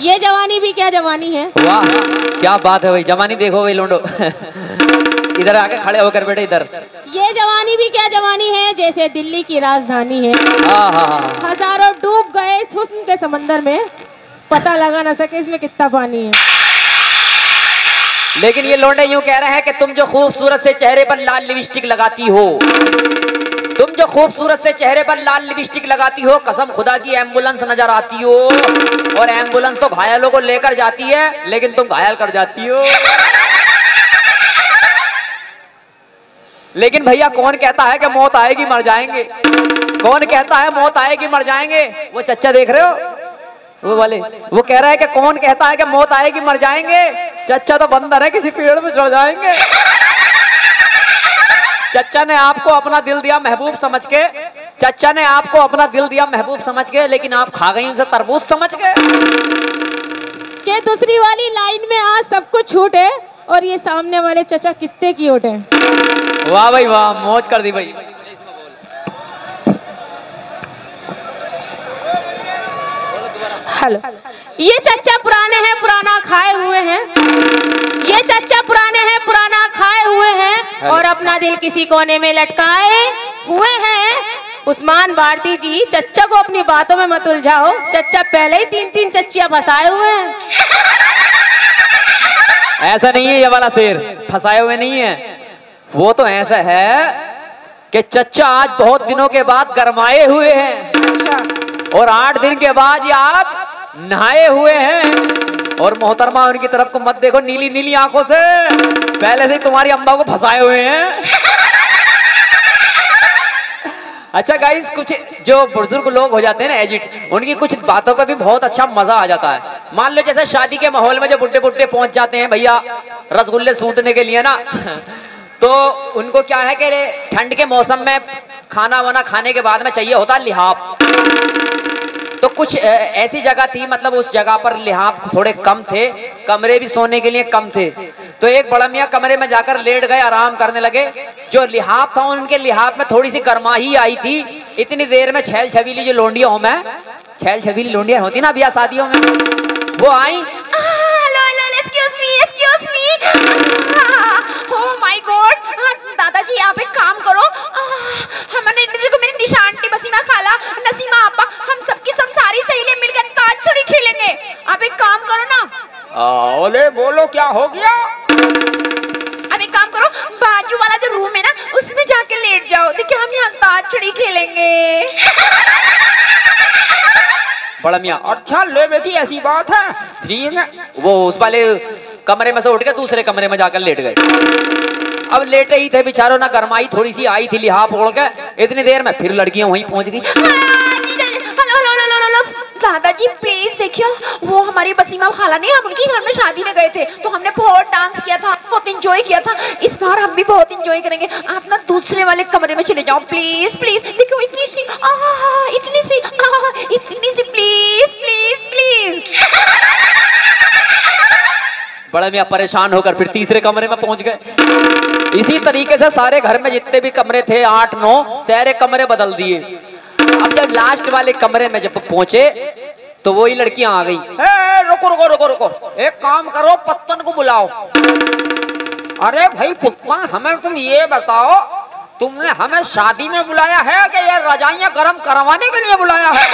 ये जवानी भी क्या जवानी है? वाह क्या बात है भाई जवानी देखो भाई लोंडो। इधर आके खड़े होकर बेटे इधर। ये जवानी भी क्या जवानी है? जैसे दिल्ली की राजधानी है। हाँ हाँ हाँ। हज़ारों डूब गए इस हुस्न के समंदर में। पता लगा ना सके इसमें कितना पानी है। लेकिन ये लोंडे यूँ कह रहे हैं कि तुम जो खूबसूरत से चेहरे पर लाल लिपस्टिक लगाती हो खूबसूरत से चेहरे पर लाल लिपस्टिक लगाती हो। कसम खुदा की एंबुलेंस नज़र आती हो। और एंबुलेंस तो घायलों को लेकर जाती है, लेकिन तुम घायल कर जाती हो। लेकिन भैया, कौन कहता है कि मौत आएगी, मर जाएँगे? कौन कहता है मौत आएगी, मर जाएँगे? वो चच्चा देख रहे हो? वो वाले, वो कह रहा है कि कौन कहता है कि मौत आएगी, मर जाएँगे? चच्चा तो बंदर है, किसी पेड़ में चढ़ जाएँगे। चच्चा ने आपको अपना दिल दिया महबूब समझ के। चच्चा ने आपको अपना दिल दिया महबूब समझ के लेकिन आप खा गई उसे तरबूज समझ के। के दूसरी वाली लाइन में आज सब कुछ छूट है और ये सामने वाले चचा कितने की ओट है? वाह भाई वाह मौज कर दी भाई। हेलो। ये चच्चा पुराने हैं पुराना खाए हुए हैं। ये चच्चा पुराने हैं पुराना खाए हुए हैं। और अपना दिल किसी कोने में लटकाए हुए हैं। उस्मान भारती जी चच्चा को अपनी बातों में मत उलझाओ। चच्चा पहले ही तीन तीन चच्चियाँ फंसाए हुए हैं। ऐसा नहीं है ये वाला शेर। फंसाए हुए नहीं है। वो तो ऐसा है कि चच्चा आज बहुत दिनों के बाद गरमाए हुए हैं। और आठ दिन के बाद ये आज नहाए हुए हैं और मोहतरमा उनकी तरफ़ को मत देखो नीली नीली आँखों से। पहले से तुम्हारी अम्बा को फंसाए हुए हैं। अच्छा गाइस कुछ जो बुज़ुर्ग लोग हो जाते हैं ना एजिट उनकी कुछ बातों पर भी बहुत अच्छा मज़ा आ जाता है। मान लो जैसे शादी के माहौल में जो बुड्ढे बुड्ढे पहुँच जाते हैं भैया, रसगुल्ले सूटने के लिए ना तो उनको क्या है कि ठंड के मौसम में खाना वाना खाने के बाद में चाहिए होता लिहाफ। तो कुछ ऐसी जगह थी मतलब उस जगह पर लिहाफ थोड़े कम थे, कमरे भी सोने के लिए कम थे। तो एक बड़ा मियाँ कमरे में जाकर लेट गए, आराम करने लगे। जो लिहाफ था, उनके लिहाफ में थोड़ी सी गर्माही आई थी। इतनी देर में छैल छबीली जो लोंडिया हो मैं छैल छबीली लोंडिया होती ना ब्याह शादियों में, वो आई। गॉड दादाजी, आप एक काम करो। हमने देखो मेरी निशा आंटी बसीमा खाला। नसीमा, आपा, हम सबकी सब सारी सहेलियाँ मिलकर ताज छड़ी खेलेंगे। आप एक काम करो ना। ओले बोलो क्या हो गया? अब एक काम करो बाजू वाला जो रूम है ना उसमें जाके लेट जाओ। देखिए हम यहाँ ताज छड़ी खेलेंगे। बड़ा मियाँ अच्छा ले बेटी ऐसी बात है। ठीक है वो उस वाले कमरे में से उठ के दूसरे कमरे में जाकर लेट गए। अब लेटे ही थे बेचारों ना गरमाई थोड़ी सी आई थी लिहाफ ओढ़ के। इतनी देर में फिर लड़कियाँ वहीं पहुँच गई। दादाजी प्लीज़ देखियो वो हमारी बसीमा खाला नहीं हम उनकी घर में शादी में गए थे। तो हमने बहुत डांस किया था बहुत इंजॉय किया था। इस बार हम भी बहुत इंजॉय करेंगे। आप ना दूसरे वाले कमरे में चले जाओ प्लीज़ प्लीज़ देखो इतनी सी आह, इतनी सी आह, इतनी सी प्लीज़ प्लीज़ प्लीज़ बड़ा मियाँ परेशान होकर फिर तीसरे कमरे में पहुँच गए। इसी तरीके से सारे घर में जितने भी कमरे थे आठ नौ सारे कमरे बदल दिए। अब जब लास्ट वाले कमरे में जब पहुँचे तो वही लड़कियाँ आ गई। ए, रुको रुको रुको रुको। एक काम करो पत्तन को बुलाओ। अरे भाई पुष्पन हमें तुम ये बताओ तुमने हमें शादी में बुलाया है कि ये रजाइयाँ गर्म करवाने के लिए बुलाया है?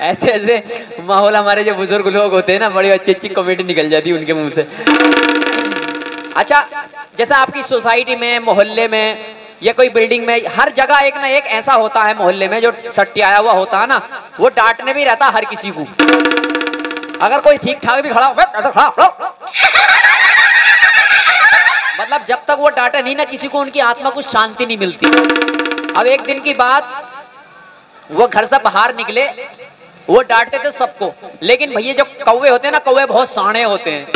ऐसे ऐसे माहौल हमारे जो बुज़ुर्ग लोग होते हैं ना बड़ी अच्छी अच्छी कॉमेडी निकल जाती है उनके मुँह से। अच्छा जैसा आपकी सोसाइटी में मोहल्ले में या कोई बिल्डिंग में हर जगह एक ना एक ऐसा होता है मोहल्ले में जो सट्टियाया हुआ होता है ना वो डांटने भी रहता हर किसी को। अगर कोई ठीक ठाक भी खड़ा हो "बे, ऐसे खड़ा मतलब जब तक वो डांटे नहीं ना किसी को उनकी आत्मा को शांति नहीं मिलती। अब एक दिन की बात वो घर से बाहर निकले वो डांटते थे सबको। लेकिन भैया जो कौवे होते हैं ना कौवे बहुत साणे होते हैं।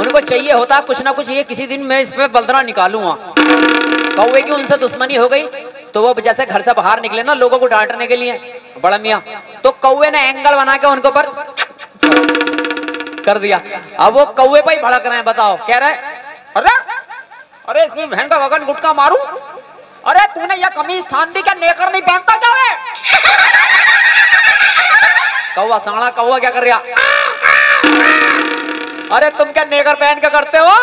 उनको चाहिए होता कुछ ना कुछ ये किसी दिन मैं इसमें बलदरा निकालूँगा। कौवे की उनसे दुश्मनी हो गई तो वो जैसे घर से बाहर निकले ना, लोगों को डांटने के लिए। बड़ा मियाँ तो कौवे ने एंगल बना के उनके पर कर दिया। अब वो कौवे पर ही भड़क रहे हैं, बताओ। कह रहे अरे अरे, इसमें बहन का गगन गुटका मारू? अरे, तूने यह कमीज शांति क्या नेकर नहीं पहनता क्या है? कौवा सांगड़ा कौवा क्या कर रहा? अरे, तुम क्या नेकर पहन के करते हो?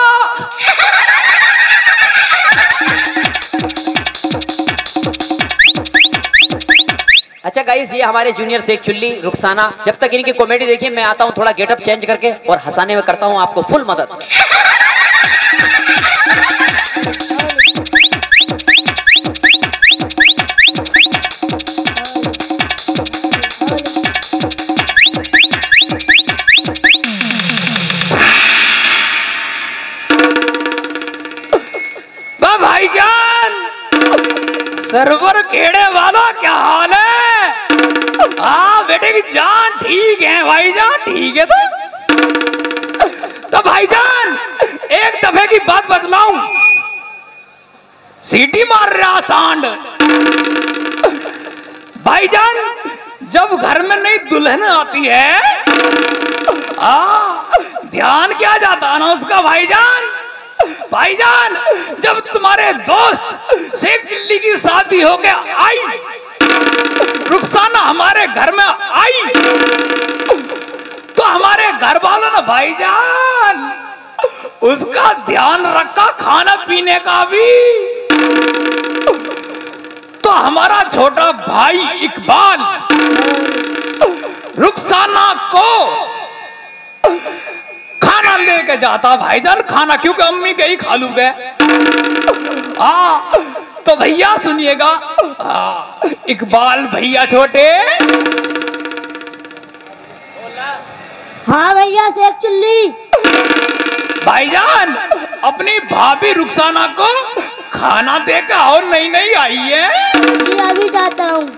अच्छा गाइस ये हमारे जूनियर शेख चुल्ली, रुखसाना। जब तक इनकी कॉमेडी देखिए, मैं आता हूँ थोड़ा गेटअप चेंज करके और हंसाने में करता हूँ आपको फुल मदद। सरवर केड़े वाला क्या हाल है? हाँ बेटे की जान ठीक है भाईजान ठीक है तो? तो भाईजान एक दफे की बात बतलाऊं। सीटी मार रहा सांड। भाईजान जब घर में नई दुल्हन आती है आ, ध्यान क्या जाता ना उसका भाईजान? भाईजान, जब तुम्हारे दोस्त शेख चिल्ली की शादी हो गया, आई। रुखसाना हमारे घर में आई। तो हमारे घर वालों ने, भाईजान, उसका ध्यान रखा खाना पीने का भी। तो हमारा छोटा भाई इकबाल, रुखसाना को खाना लेके जाता भाईजान खाना क्योंकि अम्मी गई खालू गए हाँ तो भैया सुनिएगा। इकबाल भैया छोटे। हाँ भैया से चिल्ली। भाईजान अपनी भाभी रुखसाना को खाना देकर और नहीं नहीं आई है। जी अभी जाता हूँ।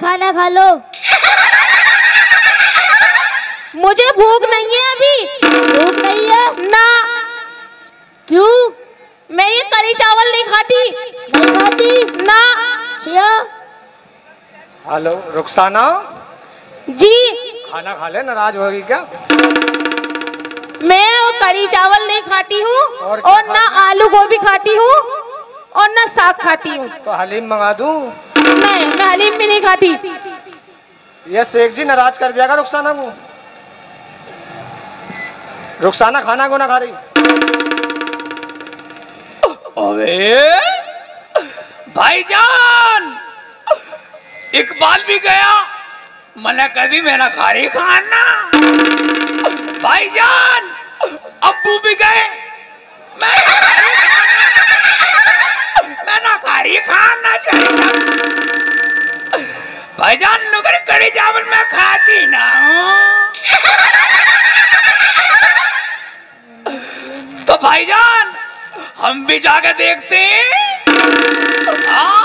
खाना खा लो। मुझे भूख नहीं है अभी। भूख नहीं है? ना। क्यों? मैं ये करी चावल नहीं खाती। नहीं खाती? ना। छिया। हेलो रुखसाना? जी। खाना खा ले नाराज़ होगी क्या? मैं वो करी चावल नहीं खाती हूँ और और ना आलू गोभी खाती हूँ और ना साग खाती हूँ। तो हलीम मंगा दूँ? मैं हलीम भी नहीं खाती। ये शेख जी नाराज़ कर दिया रुखसाना को रुखसाना खाना को ना खा रही? अबे भाईजान इकबाल भी गया। मना कभी मेरा खारी खाना। भाईजान अब्बू भी गए। मैं मैं ना खारी खाना चाहिए भाईजान नुकर कड़ी चावल मैं खाती ना हूँ। तो भाईजान, हम भी जाके देखते हैं। हाँ।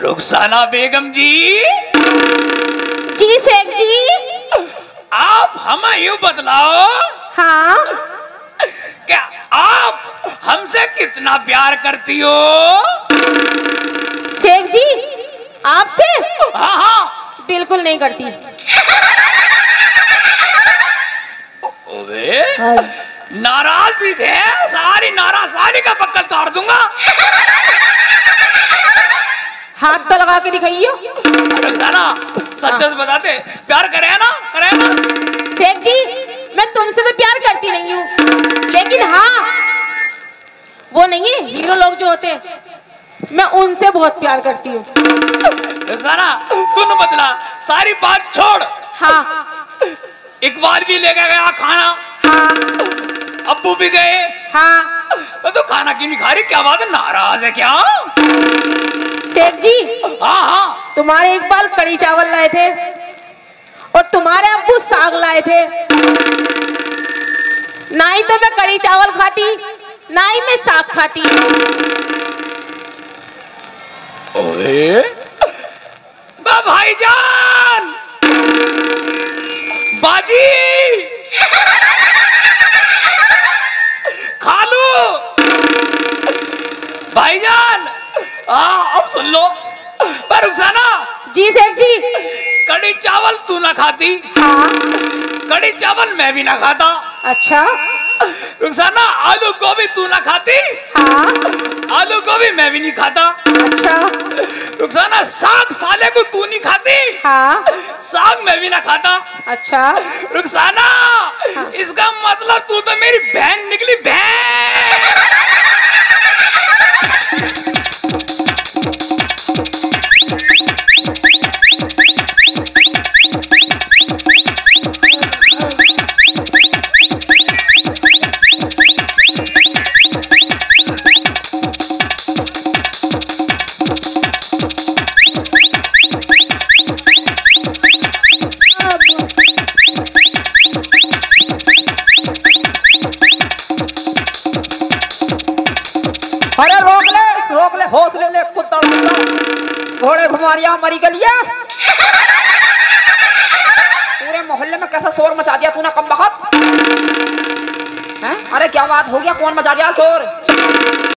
रुखसाना बेगम जी। जी शेख जी। आप हमें यूँ बतलाओ हाँ। क्या आप हमसे कितना प्यार करती हो? शेख जी आपसे? हाँ हाँ। बिल्कुल नहीं करती। ओबे नाराज़ दिखे सारी नाराज़ सारी का पक्कल तोड़ दूँगा। हाथ तो लगा के दिखाइए रुखसाना सच सच बताते प्यार करे ना करे ना। वो नहीं है हीरो लोग जो होते हैं मैं उनसे बहुत प्यार करती हूँ। तूने बदला सारी बात छोड़। हाँ। इकबाल भी लेके गया खाना। हाँ। अब्बू भी गए। हाँ। तो तू खाना क्यों नहीं खा रही? क्या बात है? नाराज़ है क्या? शेख जी हाँ हाँ। तुम्हारे इकबाल कड़ी चावल लाए थे और तुम्हारे अब्बू साग लाए थे। ना ही तो मैं कड़ी चावल खाती ना ही मैं साग खाती ओए। बा भाईजान! बाजी! खालू! भाईजान! हाँ अब सुन लो। पर रुखसाना! जी सेठ जी। कड़ी चावल तू ना खाती। हाँ। कड़ी चावल मैं भी ना खाता। अच्छा। रुखसाना आलू गोभी तू ना खाती? हाँ। आलू गोभी मैं भी नहीं खाता। अच्छा। रुखसाना साग साले को तू नहीं खाती? हाँ। साग मैं भी ना खाता। अच्छा। रुखसाना हाँ? इसका मतलब तू तो मेरी बहन निकली बहन। घोड़े घुमारिया मरी गलिया पूरे मोहल्ले में कैसा शोर मचा दिया तूने कम बहुत अरे, क्या बात हो गया? कौन मचा दिया शोर?